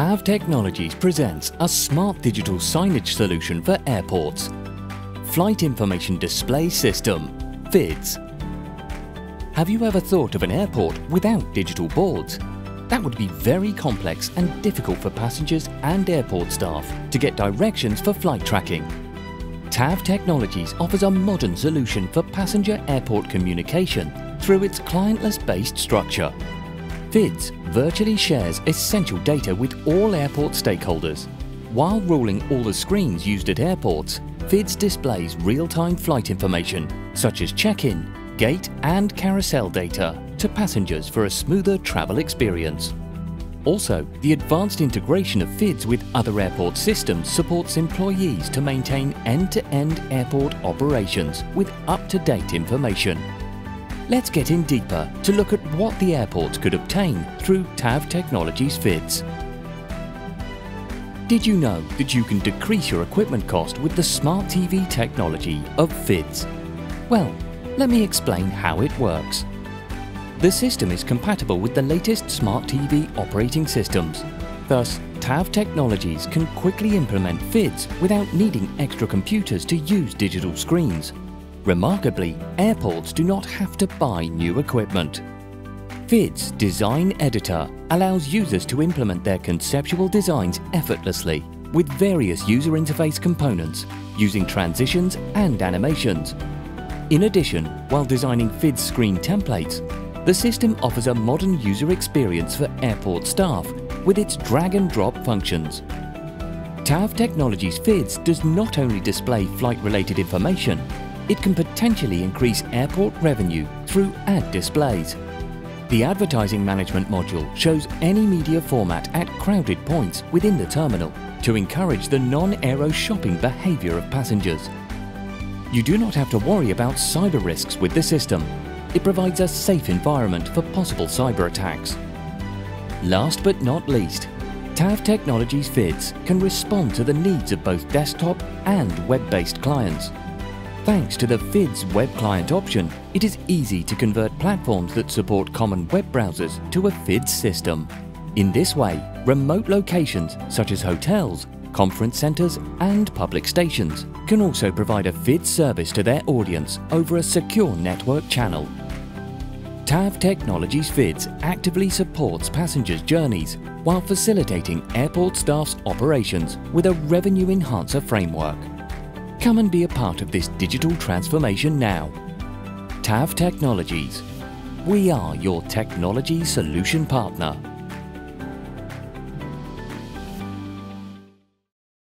TAV Technologies presents a smart digital signage solution for airports. Flight Information Display System, FIDS. Have you ever thought of an airport without digital boards? That would be very complex and difficult for passengers and airport staff to get directions for flight tracking. TAV Technologies offers a modern solution for passenger airport communication through its clientless based structure FIDS virtually shares essential data with all airport stakeholders. While ruling all the screens used at airports, FIDS displays real-time flight information such as check-in, gate and carousel data to passengers for a smoother travel experience. Also, the advanced integration of FIDS with other airport systems supports employees to maintain end-to-end -end airport operations with up-to-date information. Let's get in deeper to look at what the airport could obtain through TAV Technologies FIDS. Did you know that you can decrease your equipment cost with the smart TV technology of FIDS? Well, let me explain how it works. The system is compatible with the latest smart TV operating systems. Thus, TAV Technologies can quickly implement FIDS without needing extra computers to use digital screens. Remarkably, airports do not have to buy new equipment. FIDS Design Editor allows users to implement their conceptual designs effortlessly with various user interface components using transitions and animations. In addition, while designing FIDS screen templates, the system offers a modern user experience for airport staff with its drag and drop functions. TAV Technologies FIDS does not only display flight-related information, it can potentially increase airport revenue through ad displays. The advertising management module shows any media format at crowded points within the terminal to encourage the non-aero shopping behaviour of passengers. You do not have to worry about cyber risks with the system. It provides a safe environment for possible cyber attacks. Last but not least, TAV Technologies FIDS can respond to the needs of both desktop and web-based clients. Thanks to the FIDS web client option, it is easy to convert platforms that support common web browsers to a FIDS system. In this way, remote locations such as hotels, conference centres and public stations can also provide a FIDS service to their audience over a secure network channel. TAV Technologies FIDS actively supports passengers' journeys while facilitating airport staff's operations with a revenue enhancer framework. Come and be a part of this digital transformation now. TAV Technologies. We are your technology solution partner.